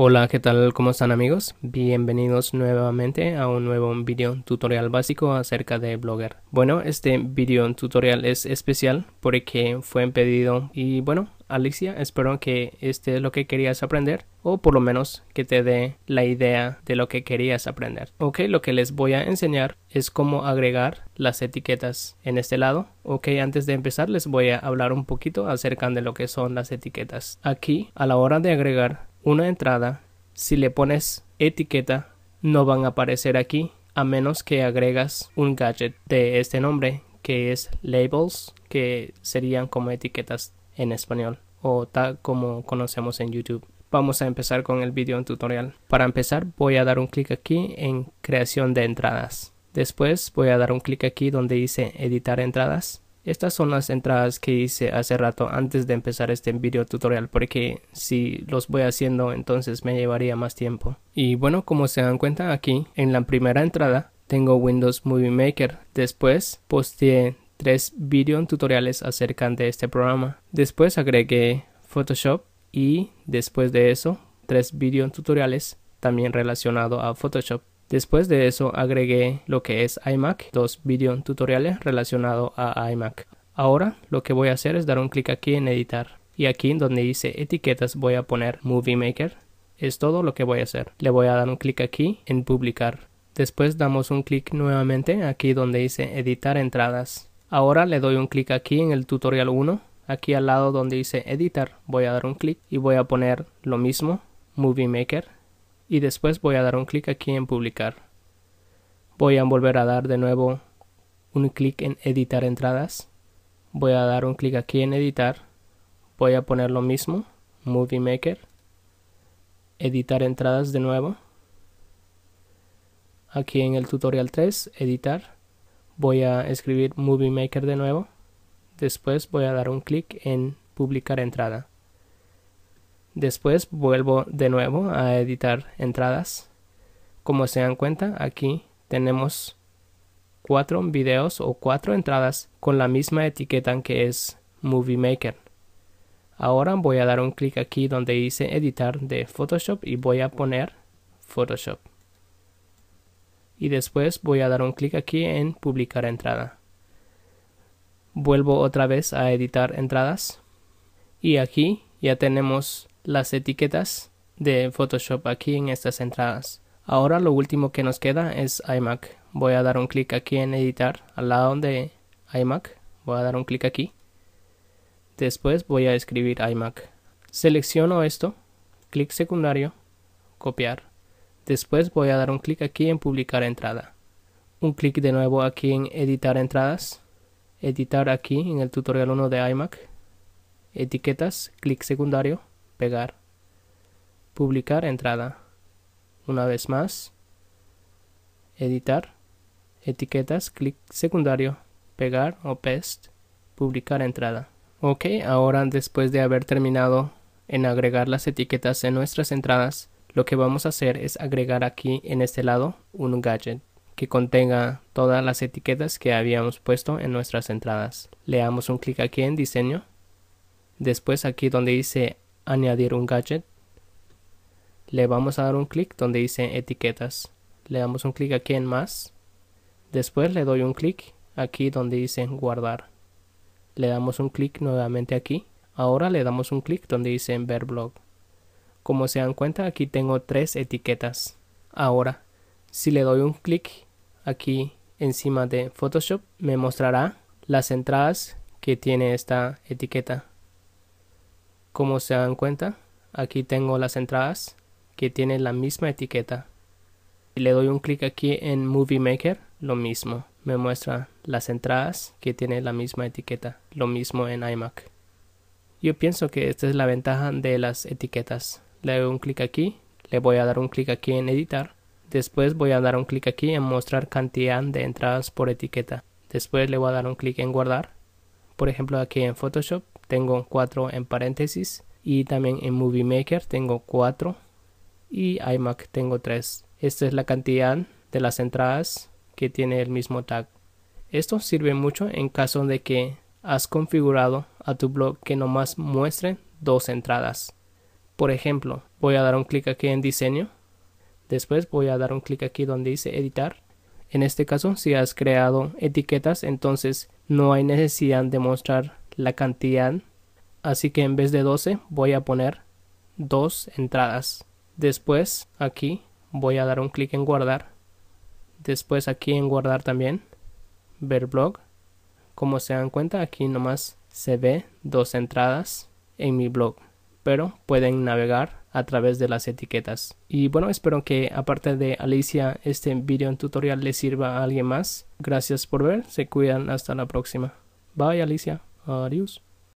Hola, ¿qué tal? ¿Cómo están amigos? Bienvenidos nuevamente a un nuevo video tutorial básico acerca de Blogger. Bueno, este video tutorial es especial porque fue pedido y bueno, Alicia, espero que este es lo que querías aprender o por lo menos que te dé la idea de lo que querías aprender. Ok, lo que les voy a enseñar es cómo agregar las etiquetas en este lado. Ok, antes de empezar les voy a hablar un poquito acerca de lo que son las etiquetas. Aquí, a la hora de agregar una entrada, si le pones etiqueta, no van a aparecer aquí a menos que agregas un gadget de este nombre que es labels que serían como etiquetas en español o tal como conocemos en YouTube. Vamos a empezar con el video tutorial. Para empezar voy a dar un clic aquí en creación de entradas. Después voy a dar un clic aquí donde dice editar entradas estas son las entradas que hice hace rato antes de empezar este video tutorial porque si los voy haciendo entonces me llevaría más tiempo. Y bueno, como se dan cuenta aquí en la primera entrada tengo Windows Movie Maker. Después posteé tres video tutoriales acerca de este programa. Después agregué Photoshop y después de eso tres video tutoriales también relacionados a Photoshop. Después de eso agregué lo que es iMac, dos video tutoriales relacionados a iMac. Ahora lo que voy a hacer es dar un clic aquí en editar y aquí donde dice etiquetas voy a poner Movie Maker. Es todo lo que voy a hacer. Le voy a dar un clic aquí en publicar. Después damos un clic nuevamente aquí donde dice editar entradas. Ahora le doy un clic aquí en el tutorial 1. Aquí al lado donde dice editar voy a dar un clic y voy a poner lo mismo Movie Maker y después voy a dar un clic aquí en publicar. Voy a volver a dar de nuevo un clic en editar entradas. Voy a dar un clic aquí en editar. Voy a poner lo mismo, Movie Maker. Editar entradas de nuevo. Aquí en el tutorial 3, editar. Voy a escribir Movie Maker de nuevo. Después voy a dar un clic en publicar entrada. Después vuelvo de nuevo a editar entradas. Como se dan cuenta, aquí tenemos cuatro videos o cuatro entradas con la misma etiqueta que es Movie Maker. Ahora voy a dar un clic aquí donde dice editar de Photoshop y voy a poner Photoshop. Y después voy a dar un clic aquí en publicar entrada. Vuelvo otra vez a editar entradas. Y aquí ya tenemos las etiquetas de Photoshop aquí en estas entradas. Ahora lo último que nos queda es iMac. Voy a dar un clic aquí en editar al lado de iMac. Voy a dar un clic aquí. Después voy a escribir iMac. Selecciono esto, clic secundario, copiar. Después voy a dar un clic aquí en publicar entrada. Un clic de nuevo aquí en editar entradas. Editar aquí en el tutorial 1 de iMac. Etiquetas, clic secundario pegar, publicar entrada. Una vez más, editar, etiquetas, clic secundario, pegar o paste, publicar entrada. Ok, ahora después de haber terminado en agregar las etiquetas en nuestras entradas, lo que vamos a hacer es agregar aquí en este lado un gadget que contenga todas las etiquetas que habíamos puesto en nuestras entradas. Le damos un clic aquí en diseño. Después aquí donde dice añadir un gadget, le vamos a dar un clic donde dice etiquetas. Le damos un clic aquí en más. Después le doy un clic aquí donde dice guardar. Le damos un clic nuevamente aquí. Ahora le damos un clic donde dice ver blog. Como se dan cuenta aquí tengo tres etiquetas. Ahora si le doy un clic aquí encima de Photoshop me mostrará las entradas que tiene esta etiqueta. Como se dan cuenta, aquí tengo las entradas que tienen la misma etiqueta. Y le doy un clic aquí en Movie Maker, lo mismo. Me muestra las entradas que tienen la misma etiqueta, lo mismo en iMac. Yo pienso que esta es la ventaja de las etiquetas. Le doy un clic aquí, le voy a dar un clic aquí en editar. Después voy a dar un clic aquí en mostrar cantidad de entradas por etiqueta. Después le voy a dar un clic en guardar. Por ejemplo, aquí en Photoshop tengo 4 en paréntesis y también en Movie Maker tengo 4 y iMac tengo 3. Esta es la cantidad de las entradas que tiene el mismo tag. Esto sirve mucho en caso de que has configurado a tu blog que nomás muestre dos entradas. Por ejemplo, voy a dar un clic aquí en diseño. Después voy a dar un clic aquí donde dice editar. En este caso, si has creado etiquetas, entonces no hay necesidad de mostrar la cantidad. Así que en vez de 12 voy a poner dos entradas. Después aquí voy a dar un clic en guardar. Después aquí en guardar también. Ver blog. Como se dan cuenta aquí nomás se ve dos entradas en mi blog. Pero pueden navegar a través de las etiquetas. Y bueno, espero que aparte de Alicia este video en tutorial le sirva a alguien más. Gracias por ver, se cuidan, hasta la próxima. Bye Alicia, adiós.